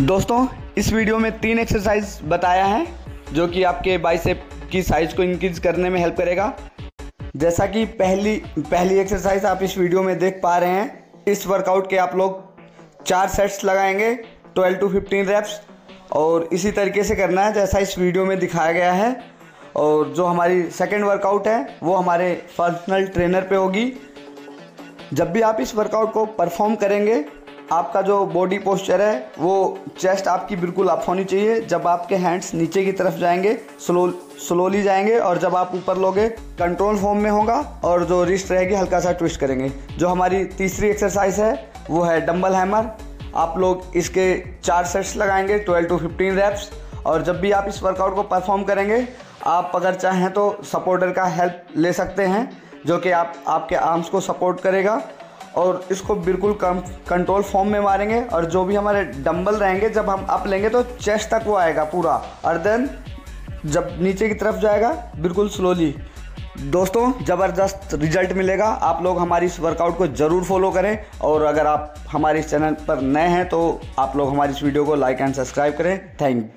दोस्तों, इस वीडियो में तीन एक्सरसाइज बताया है, जो कि आपके बाइसेप की साइज़ को इंक्रीज करने में हेल्प करेगा। जैसा कि पहली पहली एक्सरसाइज आप इस वीडियो में देख पा रहे हैं, इस वर्कआउट के आप लोग चार सेट्स लगाएँगे 12 टू 15 रेप्स और इसी तरीके से करना है, जैसा इस वीडियो में दिखाया गया है। और जो हमारी सेकेंड वर्कआउट है, वो हमारे पर्सनल ट्रेनर पे होगी। जब भी आप इस वर्कआउट को परफॉर्म करेंगे आपका जो बॉडी पोस्चर है, वो चेस्ट आपकी बिल्कुल अप होनी चाहिए। जब आपके हैंड्स नीचे की तरफ़ जाएँगे स्लो स्लोली जाएँगे और जब आप ऊपर लोगे कंट्रोल फॉर्म में होगा और जो रिस्ट रहेगी, हल्का सा ट्विस्ट करेंगे। जो हमारी तीसरी एक्सरसाइज है, वो है डम्बल हैमर आप लोग इसके चार सेट्स लगाएँगे ट्वेल्व टू फिफ्टीन रैप्स और जब भी आप इस वर्कआउट को परफॉर्म करेंगे, आप अगर चाहें तो सपोर्टर का हेल्प ले सकते हैं, जो कि आप, आपके आर्म्स को सपोर्ट करेगा। और इसको बिल्कुल कम कंट्रोल फॉर्म में मारेंगे और जो भी हमारे डंबल रहेंगे, जब हम अप लेंगे तो चेस्ट तक वो आएगा पूरा। और देन जब नीचे की तरफ़ जाएगा, बिल्कुल स्लोली दोस्तों, ज़बरदस्त रिज़ल्ट मिलेगा। आप लोग हमारी इस वर्कआउट को ज़रूर फॉलो करें और अगर आप हमारे इस चैनल पर नए हैं तो आप लोग हमारी इस वीडियो को लाइक एंड सब्सक्राइब करें। थैंक